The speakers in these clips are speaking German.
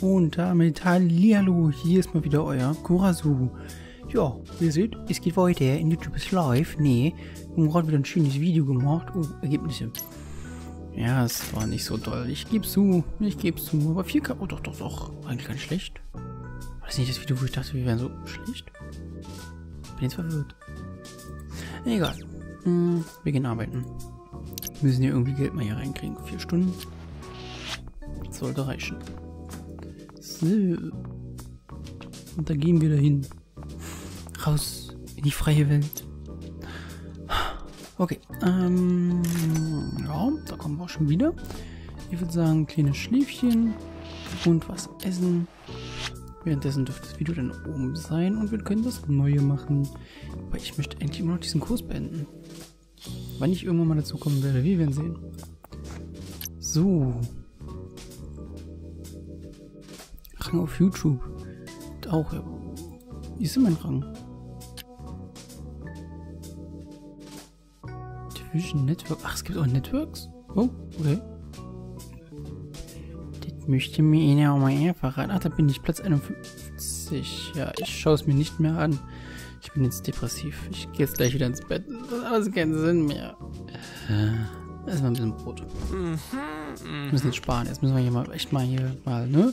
Und damit Hallihallo, hier ist mal wieder euer Kurasu. Ja, ihr seht, es geht weiter in YouTube ist live. Nee, wir haben gerade wieder ein schönes Video gemacht. Oh, Ergebnisse. Ja, es war nicht so doll. Ich gebe zu, ich gebe zu. Aber 4K, oh doch, doch, doch. Eigentlich nicht schlecht. War das nicht das Video, wo ich dachte, wir wären so schlecht? Bin jetzt verwirrt. Egal. Hm, wir gehen arbeiten. Wir müssen hier irgendwie Geld mal hier reinkriegen. Vier Stunden. Das sollte reichen. So. Und da gehen wir dahin. Raus in die freie Welt. Okay. Ähm, ja, da kommen wir auch schon wieder. Ich würde sagen, kleines Schläfchen und was essen. Währenddessen dürfte das Video dann oben sein und wir können das Neue machen. Aber ich möchte eigentlich immer noch diesen Kurs beenden. Wann ich irgendwann mal dazu kommen werde, wir werden sehen. So. Rang auf YouTube. Auch, ja. Wie ist denn mein Rang? Division Network. Ach, es gibt auch Networks? Oh, okay. Möchte mir ihn ja auch mal eher verraten. Ach, da bin ich Platz 51. Ja, ich schaue es mir nicht mehr an. Ich bin jetzt depressiv. Ich gehe jetzt gleich wieder ins Bett. Das hat alles keinen Sinn mehr. Äh, erstmal ein bisschen Brot. Wir müssen jetzt sparen. Jetzt müssen wir hier mal echt mal hier mal, ne?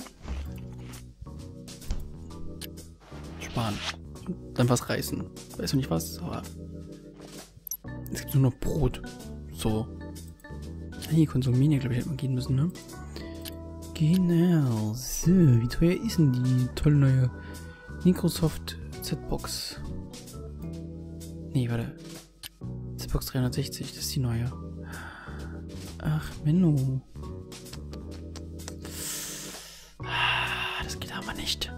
Sparen. Und dann was reißen. Weißt du nicht was? Aber es gibt nur noch Brot. So. Hier konsumieren, glaube ich, hätte man gehen müssen, ne? Genau. So, wie teuer ist denn die tolle neue Microsoft Z-Box? Nee, warte. Z-Box 360, das ist die neue. Ach, Menno. Ah, Das geht aber nicht.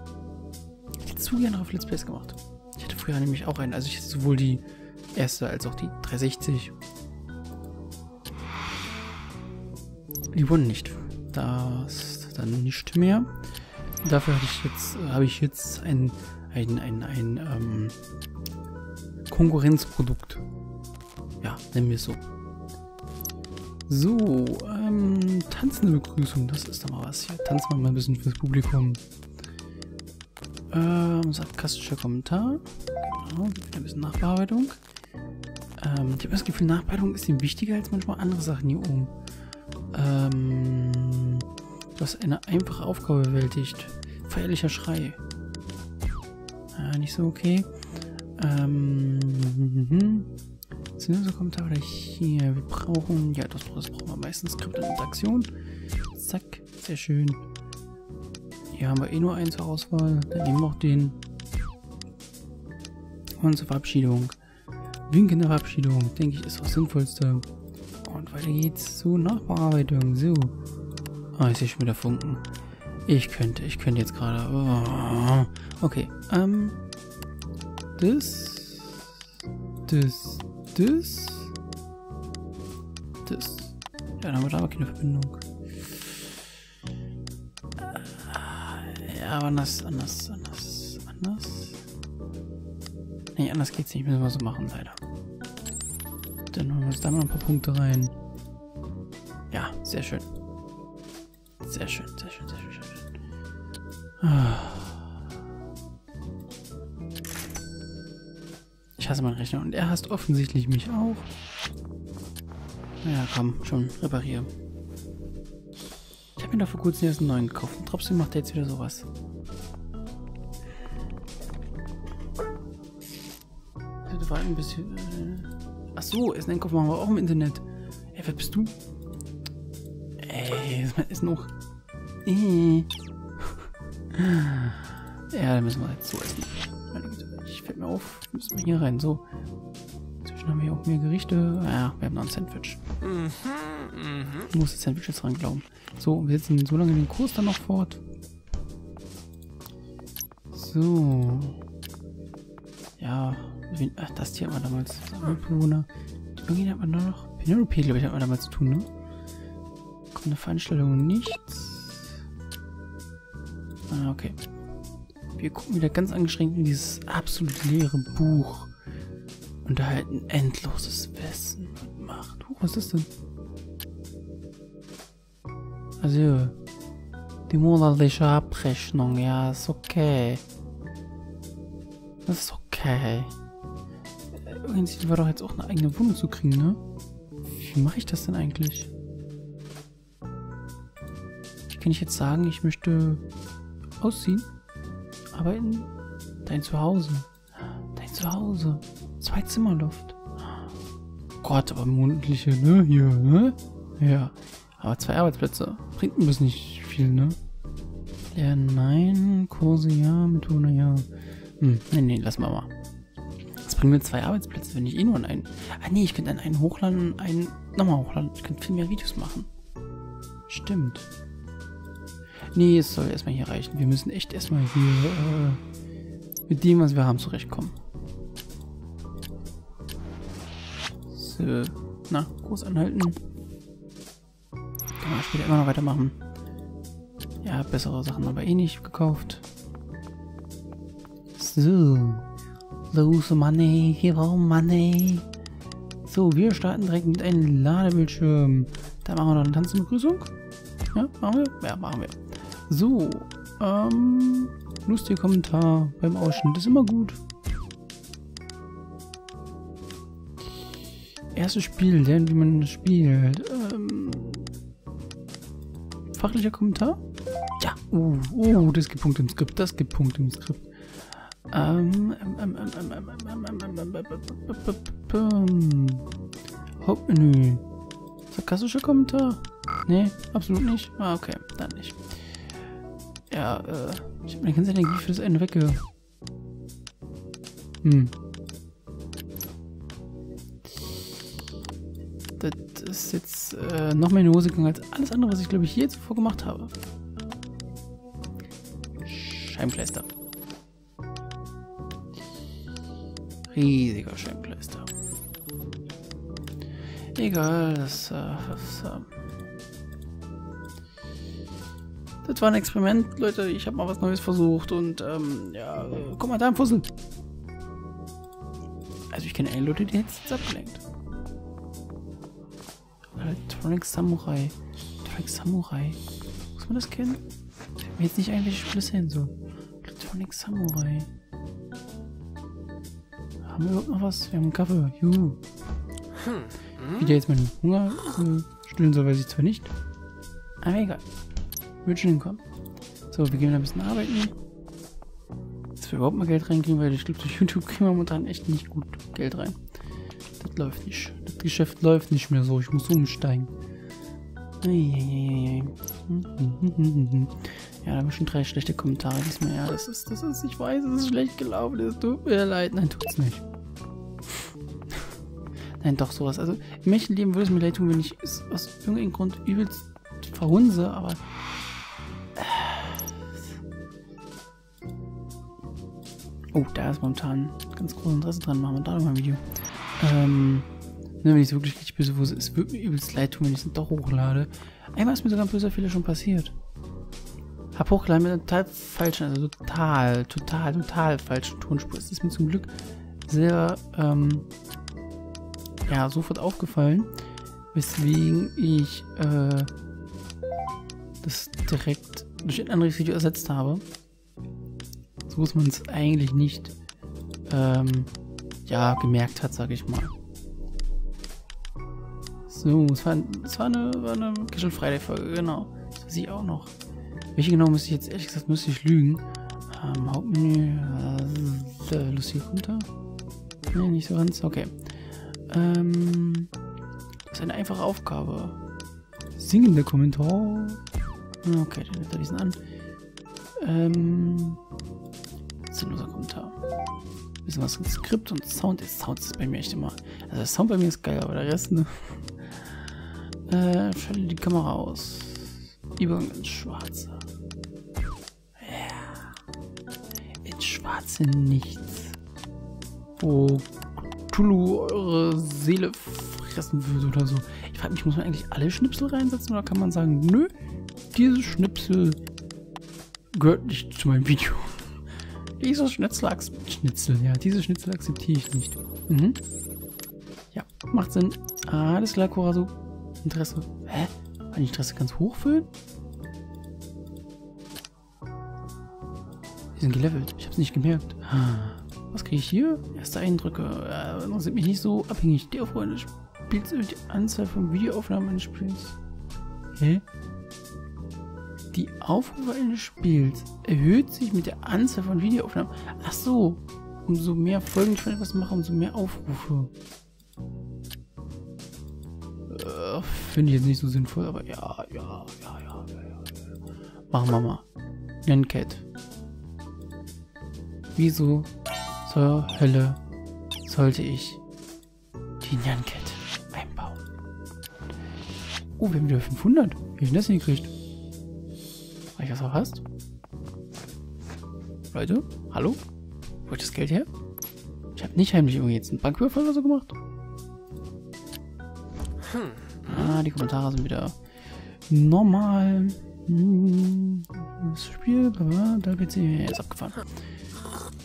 Ich hätte zu gerne auf Let's Plays gemacht. Ich hatte früher nämlich auch einen. Also ich hatte sowohl die erste als auch die 360. Die wurden nicht. Das dann nicht mehr. Dafür hatte ich jetzt, habe ich jetzt ein, ein, ein, ein ähm, Konkurrenzprodukt. Ja, nennen wir es so. So, ähm, tanzende Begrüßung, das ist doch mal was hier. Tanzen wir mal ein bisschen fürs Publikum. Ähm, sarkastischer Kommentar. Genau, ein bisschen Nachbearbeitung. Ähm, ich habe das Gefühl, Nachbearbeitung ist ihm wichtiger als manchmal andere Sachen hier oben. Ähm, du hast eine einfache Aufgabe bewältigt. Feierlicher Schrei. Ja, nicht so okay. Ähm. Sind so Kommentare hier? Wir brauchen, ja, das, das brauchen wir meistens. Skript und Interaktion. Zack, sehr schön. Hier haben wir eh nur einen zur Auswahl. Dann nehmen wir auch den. Und zur Verabschiedung. Winkende Verabschiedung, denke ich, ist das Sinnvollste. Und weiter geht's zur Nachbearbeitung. So. Ah, ich sehe schon wieder Funken. Ich könnte, ich könnte jetzt gerade. Oh. Okay, ähm. Das. Das. Das. Das. Ja, dann haben wir da aber keine Verbindung. Ja, aber anders, anders, anders, anders. Nee, anders geht's nicht. Müssen wir so machen, leider. Dann holen wir uns da mal ein paar Punkte rein. Ja, sehr schön. Ich hasse meinen Rechner und er hasst offensichtlich mich auch. Ja, komm, schon, repariere. Ich habe mir da vor kurzem erst einen neuen gekauft und trotzdem macht er jetzt wieder sowas. Das war ein bisschen... Äh Ach so, Essen einkaufen machen wir auch im Internet. Ey, wer bist du? Ey, ist noch... Äh. Ja, dann müssen wir jetzt so essen. Ich fällt mir auf, müssen wir hier rein. So. Inzwischen haben wir hier auch mehr Gerichte. Ja, wir haben noch ein Sandwich. Ich muss das Sandwich jetzt dran glauben. So, wir setzen so lange den Kurs dann noch fort. So. Ja, wen, ach, das hier haben wir damals. Mitbewohner. Irgendwie hat man da noch. Penelope, glaube ich, hat man damals zu tun, ne? Kommt eine Veranstaltung nichts. Ah, okay. Wir gucken wieder ganz angeschränkt in dieses absolut leere Buch. Und da halt ein endloses Wissen und Macht. Oh, was ist denn? Also, die monatliche Abrechnung, ja, ist okay. Das ist okay. Irgendwie war doch jetzt auch eine eigene Wohnung zu kriegen, ne? Wie mache ich das denn eigentlich? Kann ich jetzt sagen, ich möchte ausziehen? Arbeiten? Dein Zuhause. Dein Zuhause. Zwei Zimmerluft. Gott, aber monatliche, ne? Hier, ne? Ja. Aber zwei Arbeitsplätze. Bringt ein bisschen nicht viel, ne? Ja, nein. Kurse ja, Methode ja. Hm, nee, nee, lass mal mal. Das bringt mir zwei Arbeitsplätze, wenn ich eh nur an einen. Ah, nee, ich könnte an einen hochladen einen nochmal hochladen. Ich könnte viel mehr Videos machen. Stimmt. Nee, es soll erstmal hier reichen. Wir müssen echt erstmal hier äh, mit dem, was wir haben, zurechtkommen. So. Na, groß anhalten. Kann man später immer noch weitermachen. Ja, bessere Sachen aber eh nicht gekauft. So. Los, Money. Brauchen Money. So, wir starten direkt mit einem Ladebildschirm. Da machen wir noch eine Tanzenbegrüßung. Ja, machen wir? Ja, machen wir. So, ähm, lustiger Kommentar beim Ausschnitt ist immer gut. Erstes Spiel, lernen, wie man spielt. Ähm, fachlicher Kommentar? Ja, oh, oh, das gibt Punkte im Skript, das gibt Punkte im Skript. Ähm, Hauptmenü. Sarkastischer Kommentar? Nee, absolut nicht. Ah, okay, dann nicht. Ja, äh, ich habe meine ganze Energie für das Ende wegge... Hm. Das ist jetzt äh, noch mehr in die Hose gegangen als alles andere, was ich glaube ich je zuvor gemacht habe. Scheibenkleister. Riesiger Scheibenkleister. Egal, das, äh, das äh, Das war ein Experiment, Leute. Ich habe mal was Neues versucht und ähm, ja, äh, guck mal da im Fussel. Also ich kenne einige Leute, die jetzt abgelenkt. Electronic Samurai. Electronic Samurai. Muss man das kennen? Ich mir jetzt nicht ein, welche Spiele es sein soll. Electronic Samurai. Haben wir überhaupt noch was? Wir haben einen Kaffee. Juhu. Hm. Wie der jetzt meinen Hunger äh, stillen soll, weiß ich zwar nicht. Aber egal. Wird schon hinkommen. So, wir gehen ein bisschen arbeiten. Dass wir überhaupt mal Geld reinkriegen, weil ich glaube, durch YouTube kriegen wir momentan echt nicht gut Geld rein. Das läuft nicht. Das Geschäft läuft nicht mehr so. Ich muss umsteigen. Ja, da haben wir schon drei schlechte Kommentare diesmal. Ja, das ist, das ist, ich weiß, es ist schlecht gelaufen. Es tut mir leid. Nein, tut's nicht. Nein, doch sowas. Also, im echten Leben würde es mir leid tun, wenn ich es aus irgendeinem Grund übelst verhunze, aber Oh, da ist momentan ganz großes Interesse dran. Machen wir da nochmal ein Video. Ähm, ne, wenn ich es wirklich richtig böse wusste, es würde mir übelst leid tun, wenn ich es doch hochlade. Einmal ist mir sogar ein böser Fehler schon passiert. Hab hochgeladen mit einer total falschen, also total, total, total falschen Tonspur. Es ist mir zum Glück sehr, ähm, ja, sofort aufgefallen, weswegen ich, äh, das direkt durch ein anderes Video ersetzt habe so man es eigentlich nicht ähm, ja, gemerkt hat, sage ich mal. So, es war, es war eine, war eine Casual Friday Folge, genau. Das weiß ich auch noch. Welche genau müsste ich jetzt, ehrlich gesagt, müsste ich lügen. Ähm, Hauptmenü, äh, lustige Kommentar. Nee, nicht so ganz, okay. Ähm, das ist eine einfache Aufgabe. Singende Kommentar. Okay, dann nimmt er diesen an. Ähm, sinnloser Kommentar. Bisschen was Skript und Sound. Der Sound ist bei mir echt immer. Also der Sound bei mir ist geil, aber der Rest, ne? Äh, schalte die Kamera aus. Übergang ins Schwarze. Ja. Ins Schwarze nichts. Wo Tulu eure Seele fressen würde oder so. Ich frage mich, muss man eigentlich alle Schnipsel reinsetzen oder kann man sagen, nö, dieses Schnipsel gehört nicht zu meinem Video. Dieses Schnitzel, Schnitzel, ja, diese Schnitzel akzeptiere ich nicht. Mhm. Ja, macht Sinn. Alles klar, Korasu. Interesse. Hä? Ich Interesse ganz hoch füllen? Die sind gelevelt. Ich hab's nicht gemerkt. Was kriege ich hier? Erste Eindrücke. Äh, sind mich nicht so abhängig. Der Freunde spielt die Anzahl von Videoaufnahmen eines Spiels. Hä? Die Aufrufe eines Spiels erhöht sich mit der Anzahl von Videoaufnahmen. Ach so. Umso mehr Folgen ich von etwas mache, umso mehr Aufrufe. Äh, Finde ich jetzt nicht so sinnvoll, aber ja, ja, ja, ja, ja, ja. Machen wir mal. Nencat. Wieso zur Hölle sollte ich die Nyancat einbauen? Oh, wir haben wieder 500. Wie ich das? Habe ich was verpasst? Leute, hallo? Wo ist das Geld her? Ich habe nicht heimlich irgendwie jetzt einen Banküberfall oder so gemacht. Ah, die Kommentare sind wieder normal. Hm, Das Spiel, der PC ist abgefahren.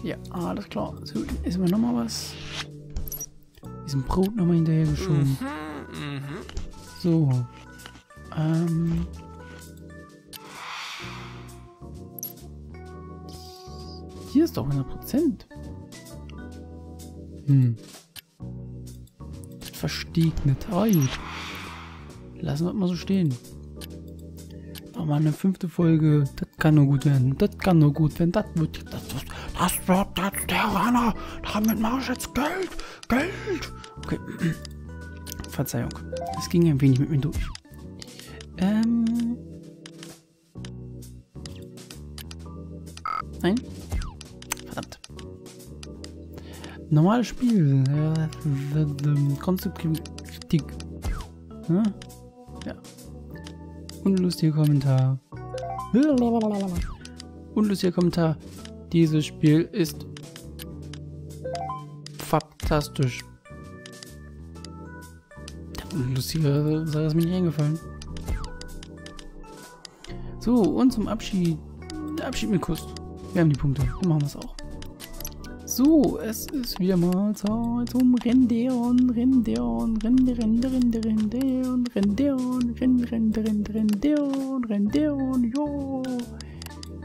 Ja, alles klar. So, essen wir nochmal was. Diesen Brot nochmal hinterher geschoben. So. Ähm. Hier ist doch 100%. Hm. Das verstehe ich nicht. Aber gut. Lassen wir mal so stehen. Nochmal eine fünfte Folge. Das kann nur gut werden. Das kann nur gut werden. Das wird. Das, das, das wird das der Runner. Damit mache ich jetzt Geld. Geld. Okay. Verzeihung. Das ging ein wenig mit mir durch. Ähm. Nein. Normales Spiel. Äh, Konstruktive Kritik. Ja? ja. Unlustiger Kommentar. Unlustiger Kommentar. Dieses Spiel ist fantastisch. Lustiger Sache ist mir nicht eingefallen. So, und zum Abschied. Abschied mit Kuss. Wir haben die Punkte. Dann machen wir es auch. So, es ist wieder mal Zeit zum Rendeon, Rendeon, Rende, Rende, Rende, Rendeon, Rendeon, Rende, Rende, Rende, Rendeon, Rendeon, jo.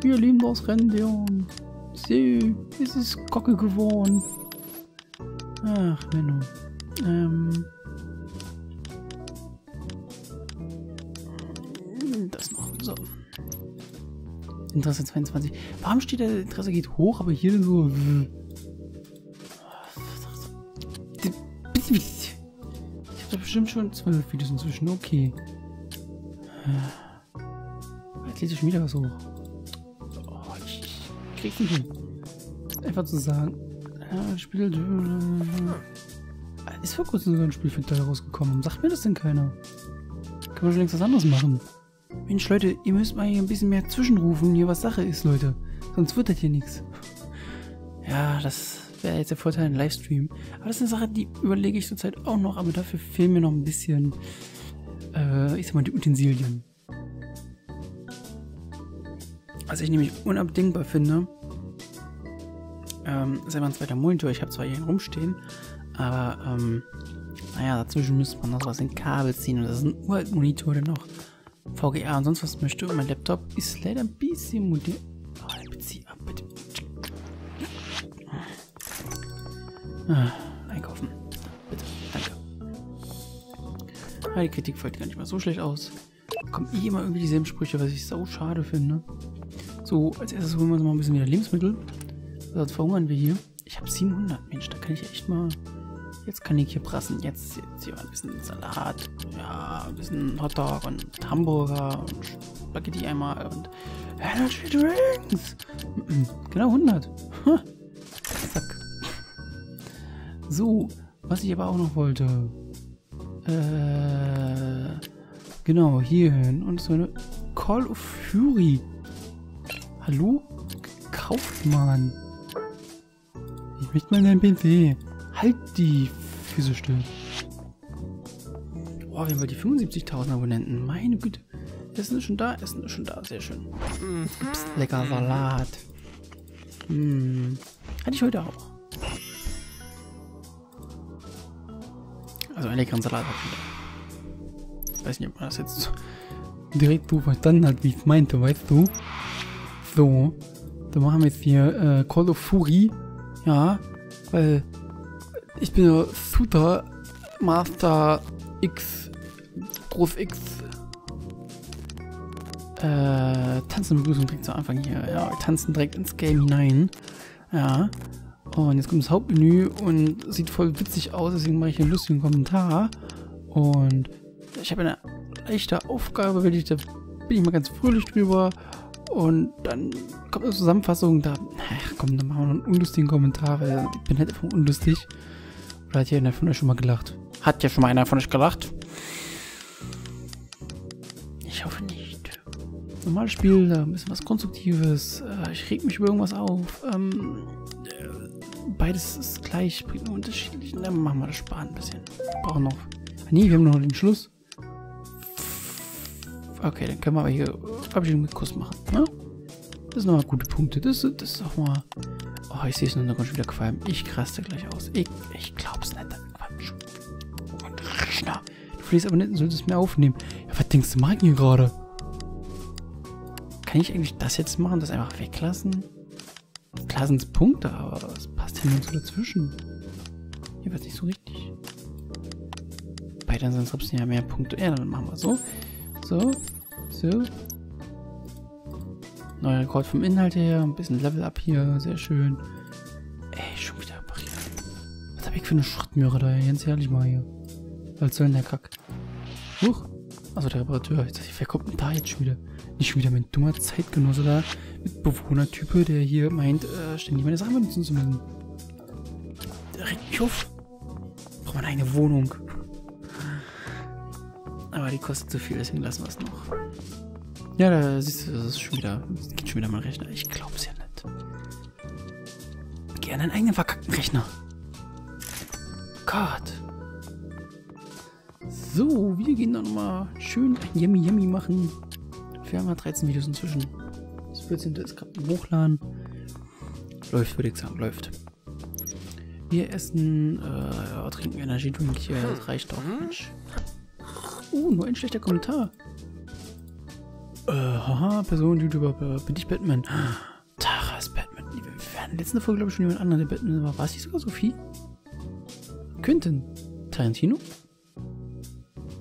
Wir lieben das Rendeon. Sieh, es ist kacke geworden. Ach, Menno. Ähm. Das noch. So. Interesse 22. Warum steht der Interesse geht hoch, aber hier so. Bestimmt schon zwölf Videos inzwischen. Okay. Jetzt lädt schon wieder was hoch. Oh, ich krieg's nicht hin. Einfach zu sagen. Ja, Spiel. Ist vor kurzem sogar ein Spiel für Teil rausgekommen. Sagt mir das denn keiner? Können wir schon längst was anderes machen. Mensch, Leute, ihr müsst mal hier ein bisschen mehr zwischenrufen, hier was Sache ist, Leute. Sonst wird das hier nichts. Ja, das wäre jetzt der Vorteil im Livestream. Aber das ist eine Sache, die überlege ich zurzeit auch noch, aber dafür fehlen mir noch ein bisschen, äh, ich sag mal, die Utensilien. Was ich nämlich unabdingbar finde, ähm, ist einfach ein zweiter Monitor. Ich habe zwar hier rumstehen, aber, ähm, naja, dazwischen müsste man noch was in Kabel ziehen und das ist ein uralt Monitor, der noch VGA und sonst was möchte. Und mein Laptop ist leider ein bisschen modern. Ah, einkaufen. Bitte, danke. Ah, die Kritik fällt gar nicht mal so schlecht aus. Kommen eh immer irgendwie dieselben Sprüche, was ich sau schade finde. So, als erstes holen wir uns mal ein bisschen wieder Lebensmittel. Sonst verhungern wir hier. Ich habe 700. Mensch, da kann ich echt mal... Jetzt kann ich hier prassen. Jetzt, jetzt hier ein bisschen Salat. Ja, ein bisschen Hotdog und Hamburger und Spaghetti einmal und Energy Drinks. Genau 100. Zack. So, was ich aber auch noch wollte. Äh, genau, hier hin. Und so eine Call of Fury. Hallo? Kaufmann. Ich möchte mal deinen PC. Halt die Füße still. Oh, wir haben bald die 75.000 Abonnenten. Meine Güte. Essen ist schon da, Essen ist schon da. Sehr schön. Psst, lecker Salat. Hm. Hatte ich heute auch. Also einen leckeren Salat ich Weiß nicht, ob man das jetzt direkt so verstanden hat, wie ich es meinte, weißt du? So. Dann machen wir jetzt hier äh, Call of Fury. Ja. Weil ich bin ja Shooter Master X Groß X äh, tanzen Begrüßung direkt zu Anfang hier. Ja, tanzen direkt ins Game hinein. Ja. Und jetzt kommt das Hauptmenü und sieht voll witzig aus, deswegen mache ich einen lustigen Kommentar. Und ich habe eine leichte Aufgabe, will ich, da bin ich mal ganz fröhlich drüber. Und dann kommt eine Zusammenfassung, da, ach komm, dann machen wir noch einen unlustigen Kommentar, weil ich bin halt einfach unlustig. Oder hat ja einer von euch schon mal gelacht? Hat ja schon mal einer von euch gelacht? Ich hoffe nicht. Normales Spiel, ein bisschen was Konstruktives. Äh, ich reg mich über irgendwas auf. Ähm, äh, beides ist gleich, unterschiedlich. Dann machen wir das Sparen ein bisschen. Wir brauchen noch. Ah, nee, wir haben noch den Schluss. Okay, dann können wir aber hier Verabschiedung mit Kuss machen. Ne? Das sind nochmal gute Punkte. Das, das ist auch mal. Oh, ich sehe es nur noch schon wieder qualm. Ich kraste gleich aus. Ich, ich glaub's nicht. Quatsch. Und Rechner. Du fliehst aber nicht, solltest es mir aufnehmen. Ja, was denkst du, machen hier gerade? Kann ich eigentlich das jetzt machen? Das einfach weglassen? Es Punkte, aber denn so dazwischen? Hier wird nicht so richtig. Bei dann sind es ja mehr Punkte. Ja, dann machen wir so. So. So. Neuer Rekord vom Inhalt her. Ein bisschen Level up hier. Sehr schön. Ey, schon wieder Barriere. Was hab ich für eine Schrottmöhre da? Ganz ehrlich mal hier. Was soll denn der Kack? Huch. Also der Reparateur. Jetzt, wer kommt denn da jetzt schon wieder? Nicht schon wieder mein dummer Zeitgenosse da. Mitbewohnertype, der hier meint, äh, ständig meine Sachen benutzen zu müssen. Regt mich. Braucht man eine Wohnung. Aber die kostet zu viel, deswegen lassen wir es noch. Ja, da siehst du, das ist schon wieder, das geht schon wieder mein Rechner. Ich glaub's ja nicht. Gerne einen eigenen verkackten Rechner. Gott. So, wir gehen dann nochmal schön Yummy Yummy machen. Wir haben ja 13 Videos inzwischen. Das 14. ist gerade Hochladen. Läuft, würde ich sagen, läuft. Wir essen, äh, trinken Energiedrink hier, das reicht doch. Mensch. Uh, nur ein schlechter Kommentar. Äh, haha, Person, YouTuber, bin ich Batman. Tara ist Batman. Wir hatten in der letzten Folge, glaube ich, schon jemand anderen, der Batman war. War es nicht sogar Sophie? Quentin? Tarantino?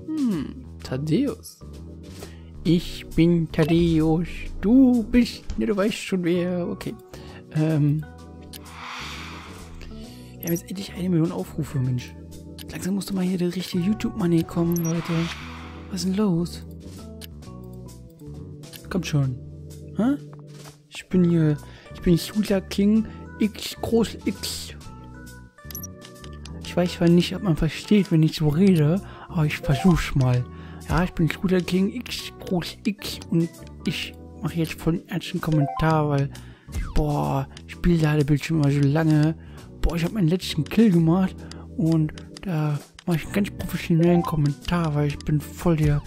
Hm, Thaddeus. Ich bin Thaddeus. Du bist. Ne, du weißt schon wer. Okay. Ähm. Wir haben jetzt endlich eine Million Aufrufe, Mensch. Langsam musste mal hier der richtige YouTube-Money kommen, Leute. Was ist denn los? Kommt schon. Hä? Ich bin hier. Ich bin Julia King X groß X. Ich weiß zwar nicht, ob man versteht, wenn ich so rede, aber ich versuch's mal. Ja, ich bin Julia King X groß X und ich mache jetzt voll einen ernsten Kommentar, weil, boah, ich spiele da der Bildschirm immer so lange. Boah, ich habe meinen letzten Kill gemacht und da mache ich einen ganz professionellen Kommentar, weil ich bin voll der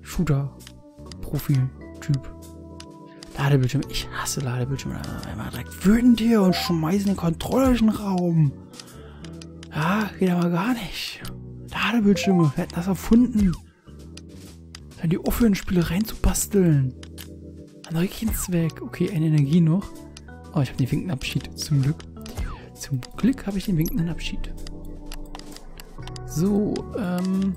Shooter-Profi-Typ. Ladebildschirm. Ich hasse Ladebildschirme. Einmal direkt wütend hier und schmeißen den Controller in den Raum. Ja, geht aber gar nicht. Ladebildschirme, wer hat das erfunden? Dann die aufhören, Spiele reinzubasteln. Andere Kindsweg. Okay, eine Energie noch. Oh, ich habe den winkenden Abschied. Zum Glück. Zum Glück habe ich den winkenden Abschied. So, ähm.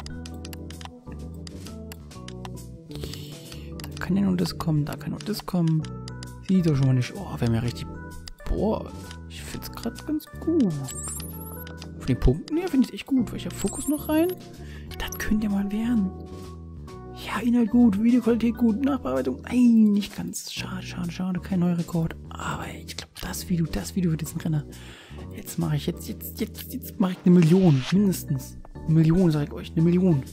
Da kann ja nur das kommen, da kann nur das kommen. Sieht doch schon mal nicht. Oh, wir haben richtig. Boah, ich finde es gerade ganz gut. Von den Punkten her finde ich echt gut. Welcher Fokus noch rein? Das könnte ja mal werden. Inhalt gut, Videoqualität gut, Nachbearbeitung. Nein, nicht ganz. Schade, schade, schade. Kein neuer Rekord. Aber ich glaube, das Video, das Video wird jetzt ein Renner. Jetzt mache ich, jetzt, jetzt, jetzt, jetzt mache ich eine Million, mindestens. Eine Million, sage ich euch, eine Million.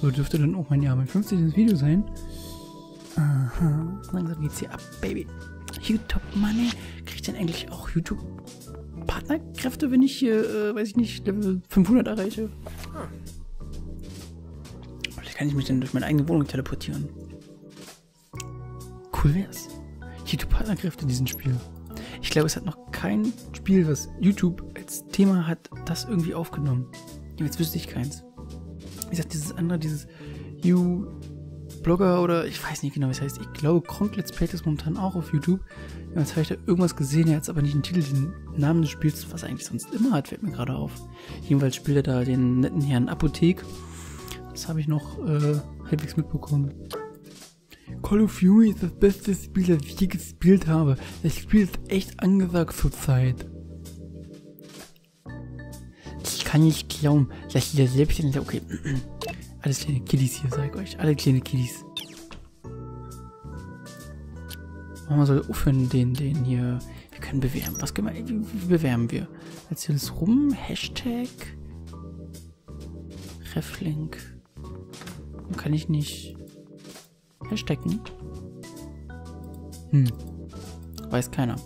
So dürfte dann auch mein Jahr mit 50. Video sein. Aha, langsam geht's hier ab, Baby. YouTube Money. Kriegt denn eigentlich auch YouTube Partnerkräfte, wenn ich hier, äh, weiß ich nicht, Level 500 erreiche? Kann ich mich dann durch meine eigene Wohnung teleportieren. Cool wär's. YouTube-Partnerkräfte in diesem Spiel. Ich glaube, es hat noch kein Spiel, was YouTube als Thema hat, das irgendwie aufgenommen. Jetzt wüsste ich keins. Wie gesagt, dieses andere, dieses You Blogger oder ich weiß nicht genau, wie es heißt. Ich glaube, Kronk Let's Play ist momentan auch auf YouTube. Jetzt habe ich da irgendwas gesehen, er hat aber nicht den Titel, den Namen des Spiels, was er eigentlich sonst immer hat, fällt mir gerade auf. Jedenfalls spielt er da den netten Herrn Apothek. Das habe ich noch äh, halbwegs mitbekommen. Call of Duty ist das beste Spiel, das ich je gespielt habe. Das Spiel ist echt angesagt zurzeit. Ich kann nicht glauben, dass ich das selbst in der... Okay. Alles kleine Kiddies hier, sag ich euch. Alle kleine Kiddies. Man soll aufhören, den, den hier... Wir können bewerben. Was können wir... Wie, bewerben wir? Erzähl es rum. Hashtag... Reflink. Kann ich nicht... Hashtaggen? Hm. Weiß keiner.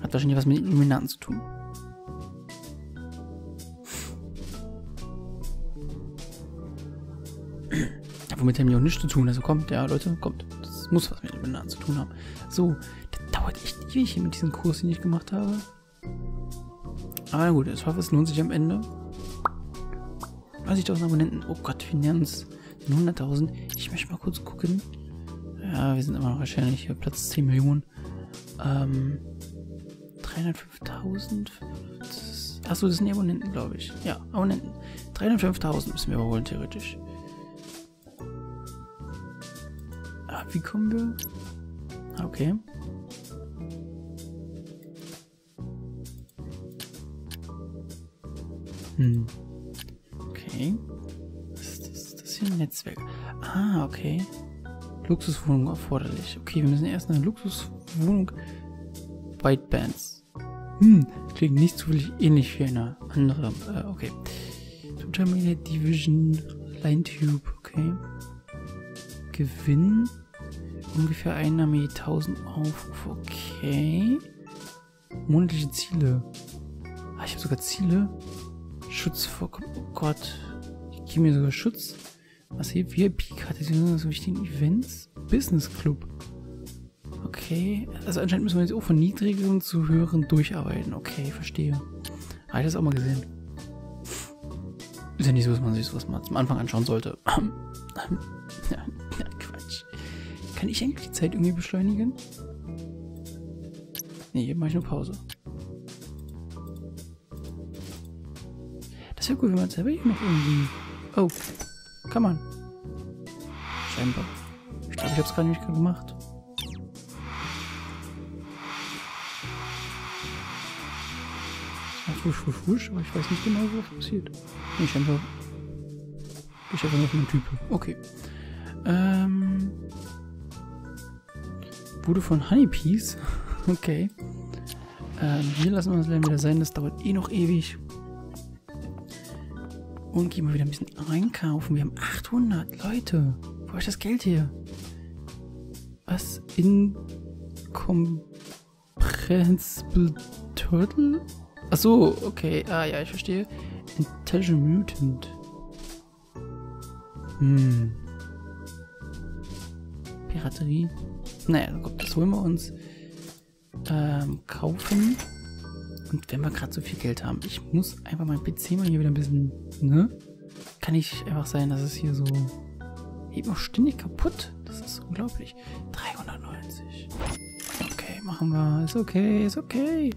Hat wahrscheinlich was mit Illuminaten zu tun. Womit haben die auch nichts zu tun. Also kommt, ja Leute, kommt. Das muss was mit Illuminaten zu tun haben. So, das dauert echt ewig mit diesem Kurs, den ich gemacht habe. Aber gut, ich hoffe, es lohnt sich am Ende. 30.000 Abonnenten. Oh Gott, wir nähern uns 100.000. Ich möchte mal kurz gucken. Ja, wir sind immer noch wahrscheinlich hier Platz 10 Millionen. Ähm, 305.000. Achso, das sind die Abonnenten, glaube ich. Ja, Abonnenten. 305.000 müssen wir überholen, theoretisch. Ah, wie kommen wir? Ah, okay. Hm. Netzwerk. Ah, okay. Luxuswohnung erforderlich. Okay, wir müssen erst eine Luxuswohnung. White Bands. Hm, klingt nicht zufällig ähnlich wie eine andere. Äh, okay. Terminator Division Line Tube, okay. Gewinn. Ungefähr Einnahme je 1000 Aufrufe, okay. Monatliche Ziele. Ah, ich habe sogar Ziele. Schutz vor. Oh Gott. Ich gebe mir sogar Schutz. Was hier? VIP-Karte, so wichtigen Events? Business Club. Okay. Also anscheinend müssen wir jetzt auch von niedrigeren zu höheren durcharbeiten. Okay, verstehe. Habe ich das auch mal gesehen. Ist ja nicht so, dass man sich sowas mal zum Anfang anschauen sollte. ja, Quatsch. Kann ich eigentlich die Zeit irgendwie beschleunigen? Nee, hier mache ich nur Pause. Das wäre gut, wenn man selber hier noch irgendwie... Oh, kann man. Scheinbar. Ich glaube, ich habe es gerade nicht gemacht. Wusch, wusch, wusch, aber ich weiß nicht genau, was passiert. Nee, scheinbar. Ich habe noch einen Typ. Okay. Ähm. Wurde von Honeypeas. okay. Ähm, hier lassen wir uns leider wieder sein. Das dauert eh noch ewig. Und gehen wir wieder ein bisschen einkaufen. Wir haben 800 Leute. Wo ist das Geld hier? Was? Incomprehensible Turtle? Ach so, okay. Ah ja, ich verstehe. Intelligent Mutant. Hm. Piraterie. Naja, das holen wir uns. Ähm, kaufen. Und wenn wir gerade so viel Geld haben, ich muss einfach mein PC mal hier wieder ein bisschen, ne? Kann nicht einfach sein, dass es hier so... Geht noch ständig kaputt. Das ist unglaublich. 390. Okay, machen wir. Ist okay, ist okay.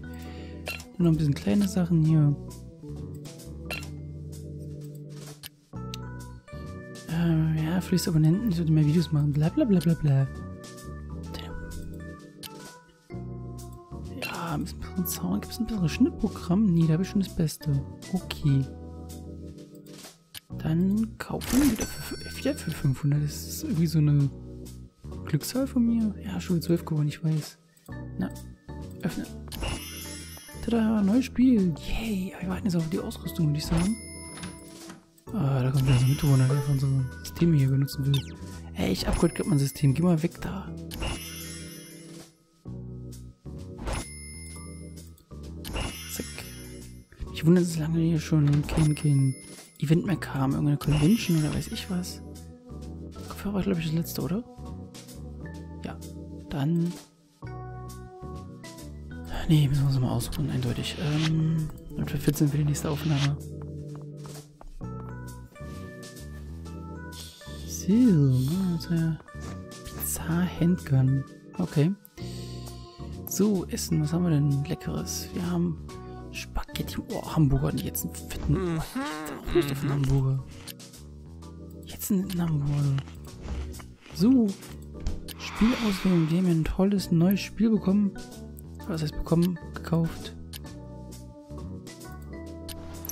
Nur noch ein bisschen kleine Sachen hier. Äh, ja, Flüsse Abonnenten, ich sollte mehr Videos machen. Bla bla bla bla bla. Ein bisschen Sound. Gibt es ein besseres Schnittprogramm? Nee, da habe ich schon das Beste. Okay. Dann kaufen wir wieder für, wieder für 500. Das ist irgendwie so eine Glückszahl von mir. Ja, schon 12 geworden, ich weiß. Na, öffnen. Tada, neues Spiel. Yay. Wir warten jetzt auf die Ausrüstung, würde ich sagen. Ah, da kommt wieder so ein Mitbewohner, der von so System hier benutzen will. Ey, ich upgrade gerade mein System. Geh mal weg da. Ich wundere, dass lange hier schon kein, kein Event mehr kam. Irgendeine Convention oder weiß ich was. Kopfhörer war, glaube ich, das letzte, oder? Ja. Dann. Nee, müssen wir uns mal ausruhen, eindeutig. Ähm, und für 14 für die nächste Aufnahme. So, also Pizza Handgun. Okay. So, Essen, was haben wir denn Leckeres? Wir haben Spaghetti. Oh, Hamburger. Nee, jetzt einen fetten. Oh, ich auch Lust auf einen Hamburger. Jetzt einen Hamburger. So. Spiel auswählen. Wir haben ein tolles neues Spiel bekommen. Was heißt bekommen? Gekauft.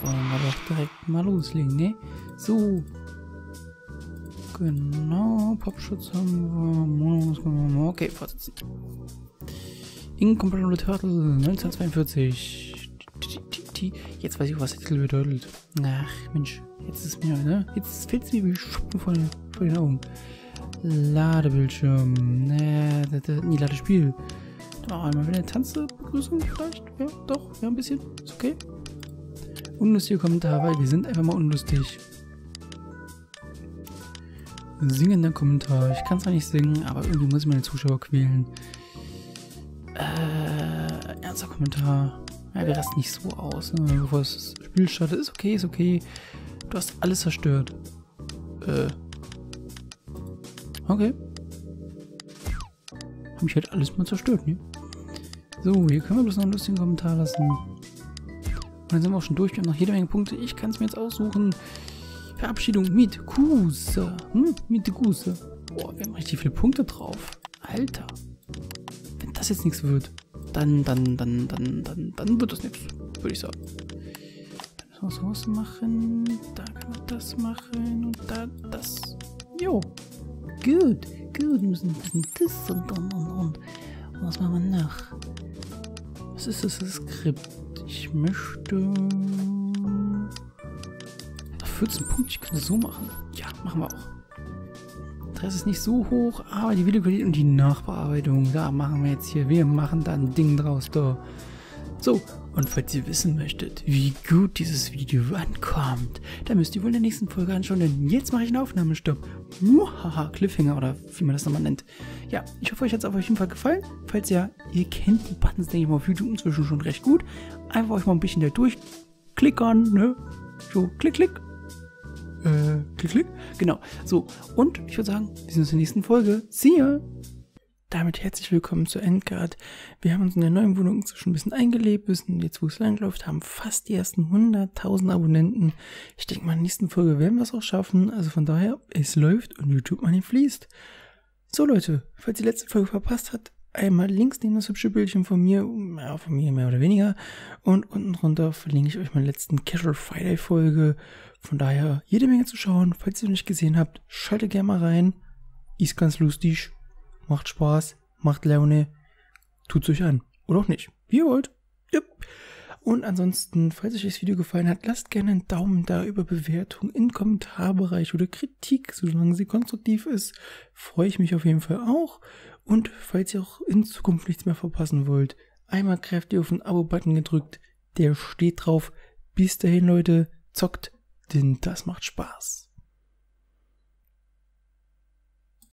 Wollen wir doch direkt mal loslegen, ne? So. Genau. Popschutz haben wir. Okay, fortsetzen. Incompatible Turtle 1942. Jetzt weiß ich, was der Titel bedeutet. Ach, Mensch. Jetzt ist mir, ne? Jetzt fällt es mir wie Schuppen vor den, vor den Augen. Ladebildschirm. Ne, nee, Ladespiel. Noch einmal wieder eine Tanzbegrüßung vielleicht? Ja, doch, ja, ein bisschen. Ist okay. Unlustige Kommentar, weil wir sind einfach mal unlustig. Singender Kommentar. Ich kann zwar nicht singen, aber irgendwie muss ich meine Zuschauer quälen. Äh, ernster Kommentar. Ja, wir rasten nicht so aus, ne? bevor das Spiel startet. Ist okay, ist okay. Du hast alles zerstört. Äh. Okay. Hab ich halt alles mal zerstört, ne? So, hier können wir bloß noch einen lustigen Kommentar lassen. Und dann sind wir auch schon durch. Wir haben noch jede Menge Punkte. Ich kann es mir jetzt aussuchen. Verabschiedung mit Kuse. Hm, mit Kuse. Boah, wir haben richtig viele Punkte drauf. Alter. Wenn das jetzt nichts wird, dann, dann, dann, dann, dann, dann wird das nichts, würde ich sagen. Dann müssen wir sowas machen. Da können wir das machen. Und da das. Jo. Gut, gut. Müssen bisschen das und und und und. Und was machen wir noch? Was ist das, das Skript? Ich möchte... 14 Punkte, ich könnte so machen. Ja, machen wir auch. Interesse ist nicht so hoch, aber die Videoqualität und die Nachbearbeitung, da machen wir jetzt hier, wir machen da ein Ding draus da. So, und falls ihr wissen möchtet, wie gut dieses Video ankommt, dann müsst ihr wohl in der nächsten Folge anschauen, denn jetzt mache ich einen Aufnahmestopp. Muhaha, Cliffhanger oder wie man das nochmal nennt. Ja, ich hoffe, euch hat es auf jeden Fall gefallen. Falls ja, ihr kennt die Buttons, denke ich mal, auf YouTube inzwischen schon recht gut. Einfach euch mal ein bisschen da durchklickern, ne? So, klick, klick. Äh, klick, klick. Genau. So, und ich würde sagen, wir sehen uns in der nächsten Folge. See ya! Damit herzlich willkommen zu Endgard. Wir haben uns in der neuen Wohnung inzwischen ein bisschen eingelebt, wissen jetzt, wo es langläuft, haben fast die ersten 100.000 Abonnenten. Ich denke mal, in der nächsten Folge werden wir es auch schaffen. Also von daher, es läuft und YouTube Money fließt. So Leute, falls ihr die letzte Folge verpasst habt, einmal links neben das hübsche Bildchen von mir, ja, von mir mehr oder weniger. Und unten drunter verlinke ich euch meine letzten Casual Friday Folge. Von daher, jede Menge zu schauen. Falls ihr noch nicht gesehen habt, schaltet gerne mal rein. Ist ganz lustig macht Spaß, macht Laune, tut's euch an. Oder auch nicht. Wie ihr wollt. Yep. Und ansonsten, falls euch das Video gefallen hat, lasst gerne einen Daumen da über Bewertung im Kommentarbereich oder Kritik, solange sie konstruktiv ist. Freue ich mich auf jeden Fall auch. Und falls ihr auch in Zukunft nichts mehr verpassen wollt, einmal kräftig auf den Abo-Button gedrückt. Der steht drauf. Bis dahin, Leute, zockt, denn das macht Spaß.